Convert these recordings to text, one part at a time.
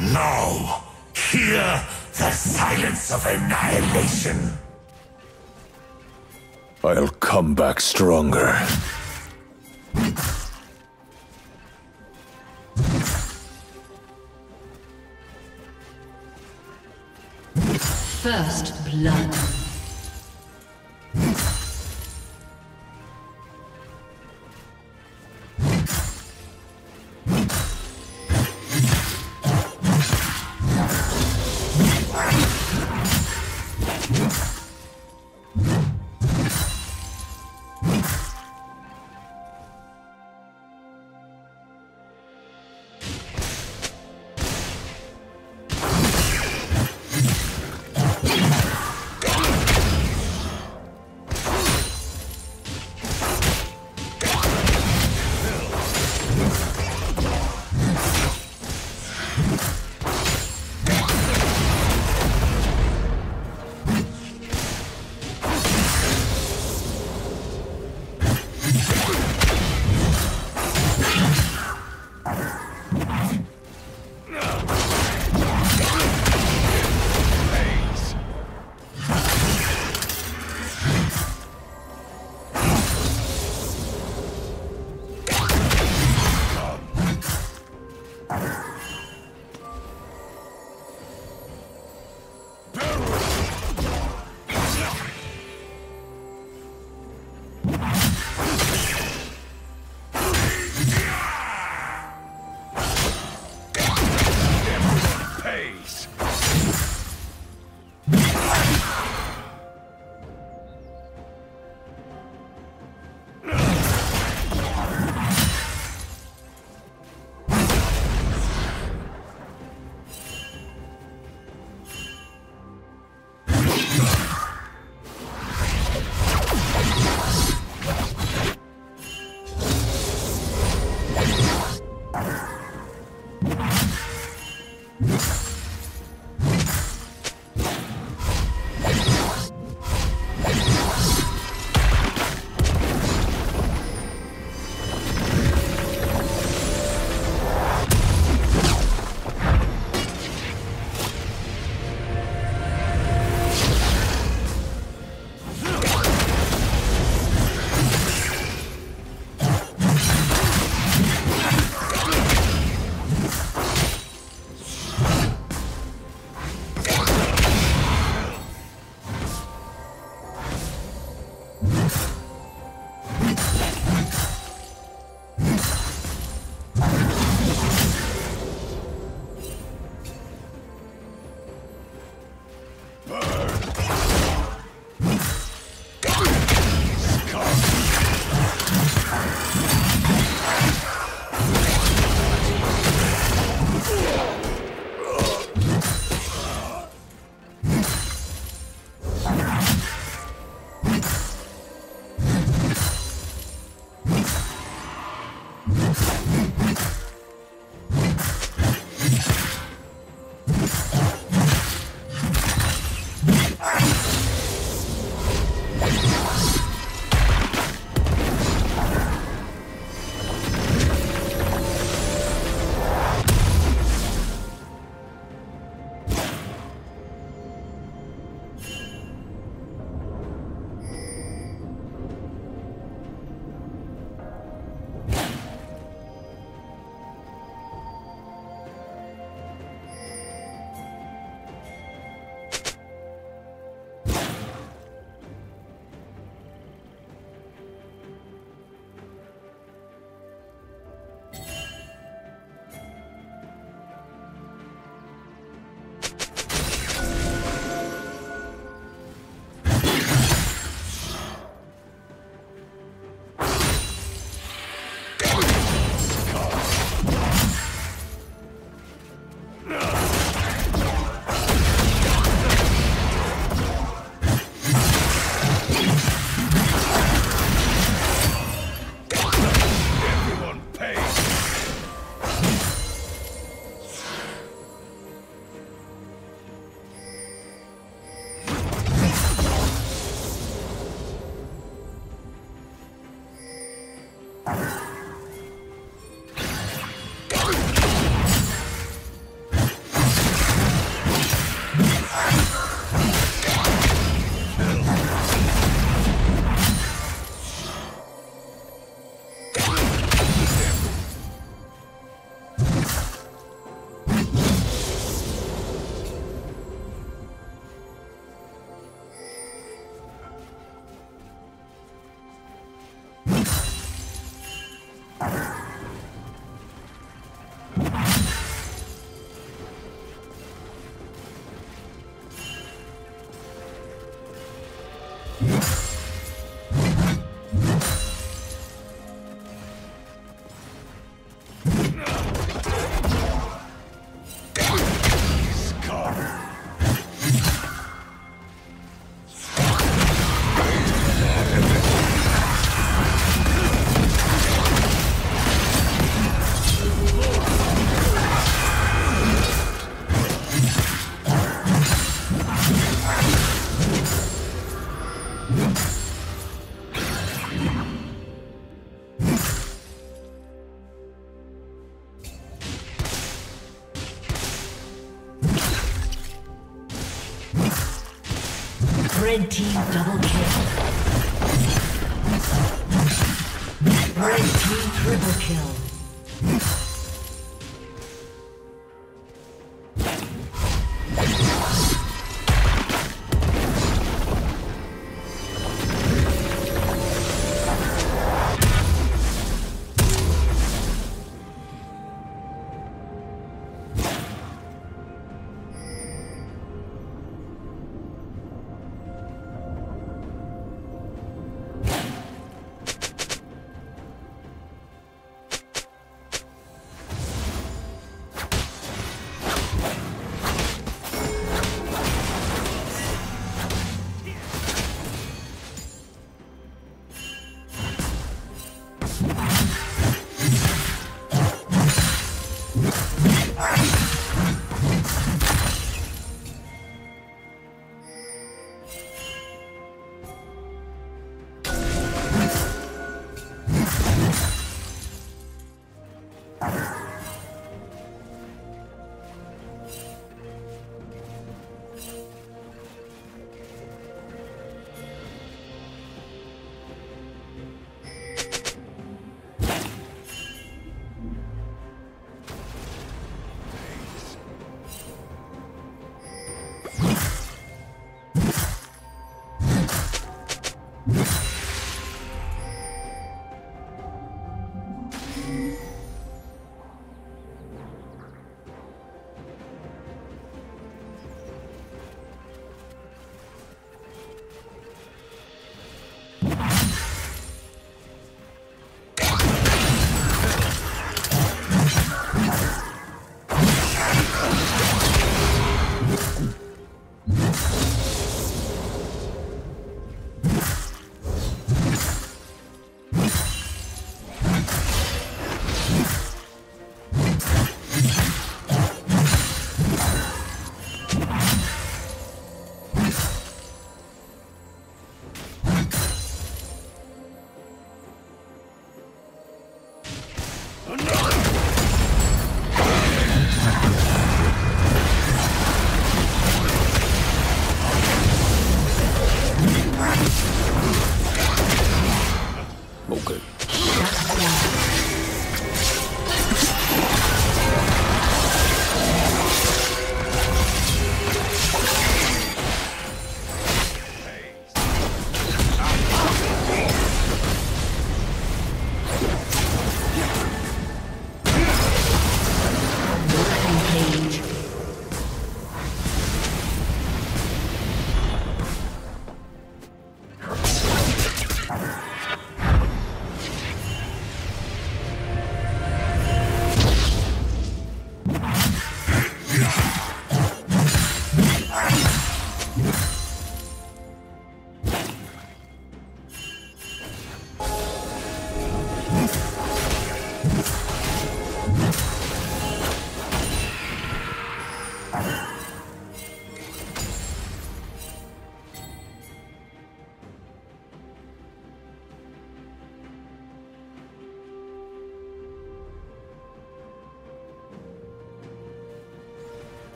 No! Hear the silence of annihilation! I'll come back stronger. First blood.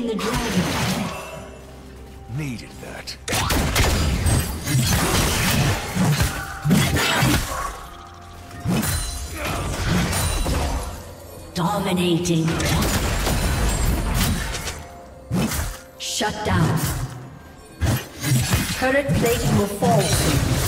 Slain the dragon. Needed that. Dominating. Shut down. Turret plate will fall soon.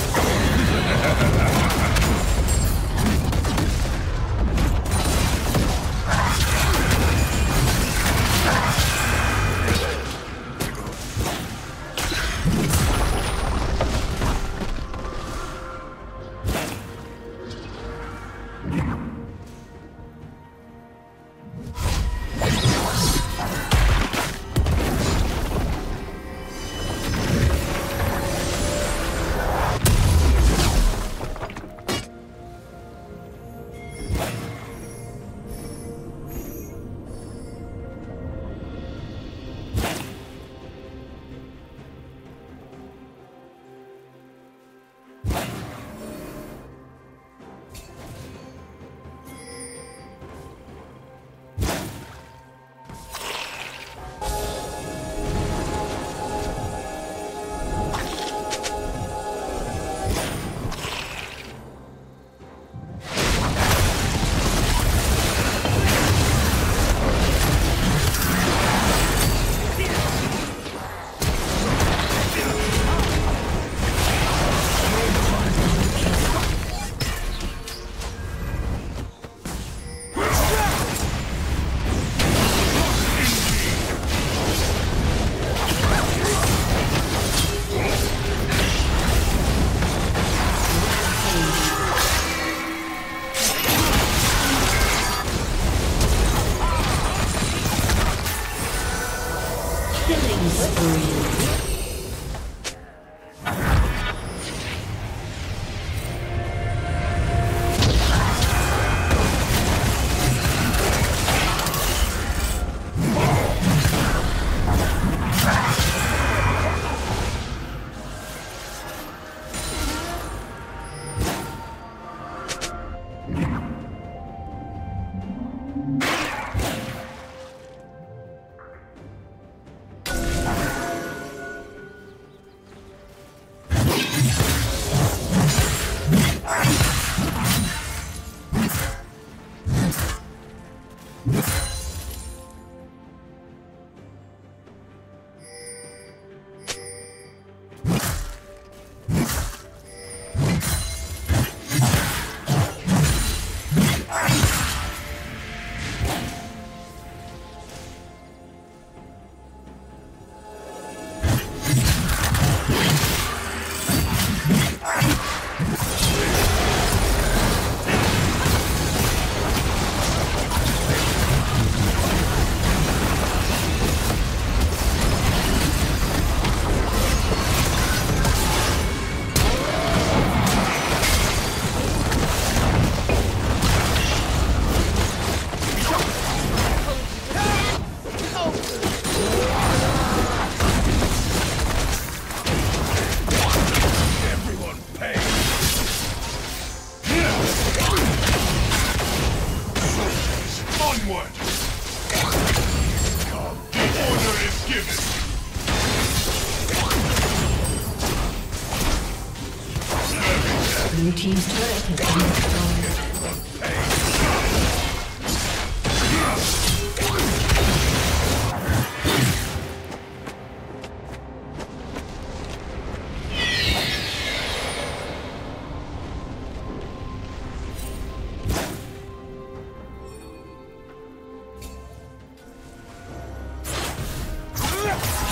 Killing spree. Yes!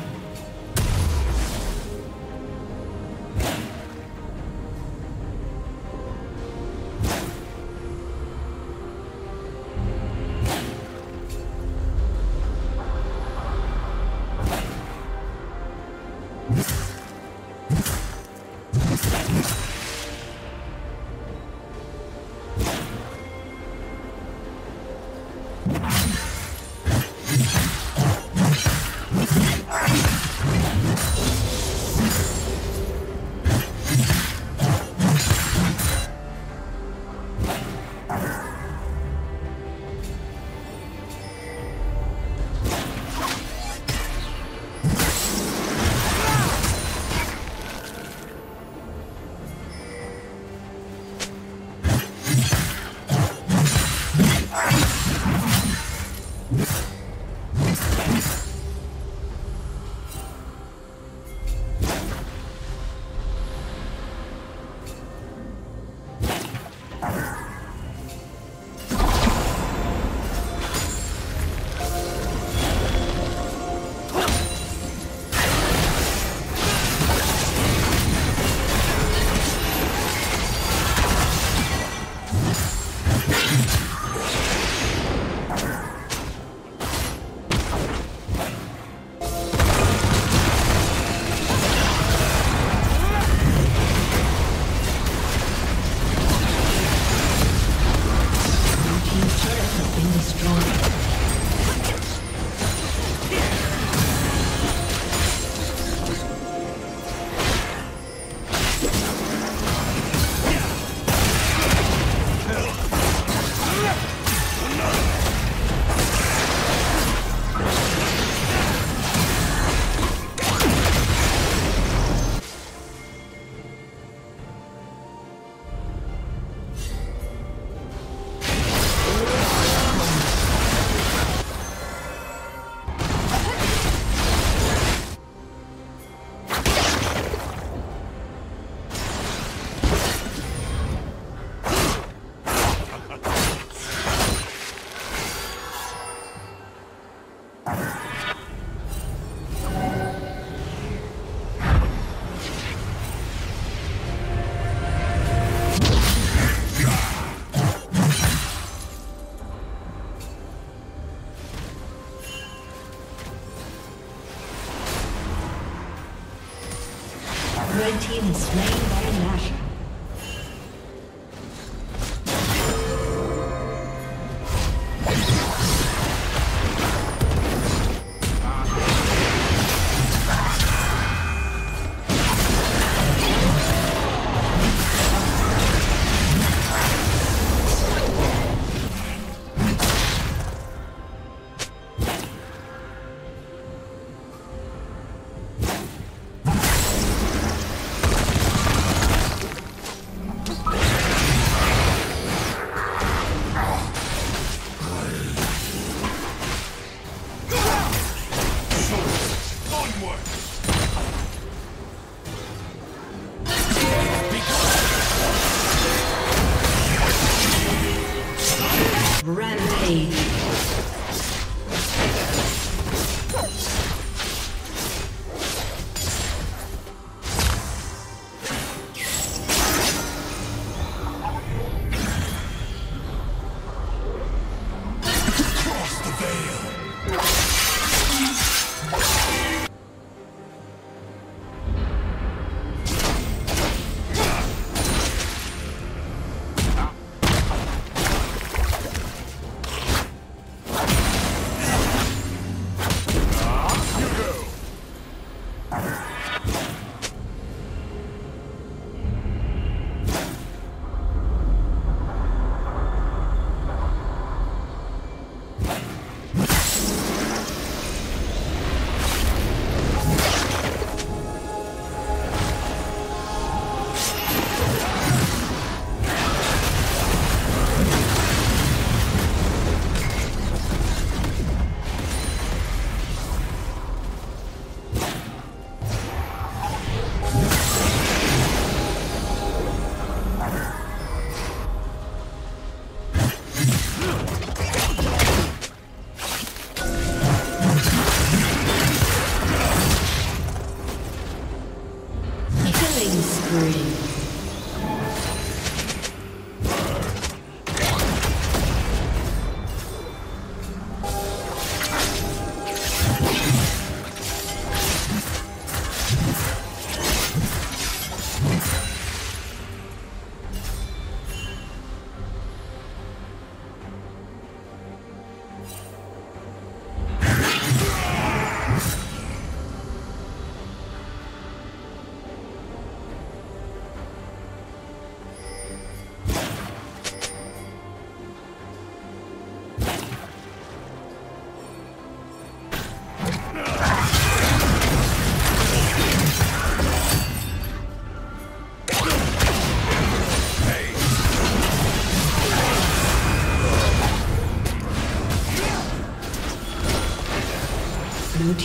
Slain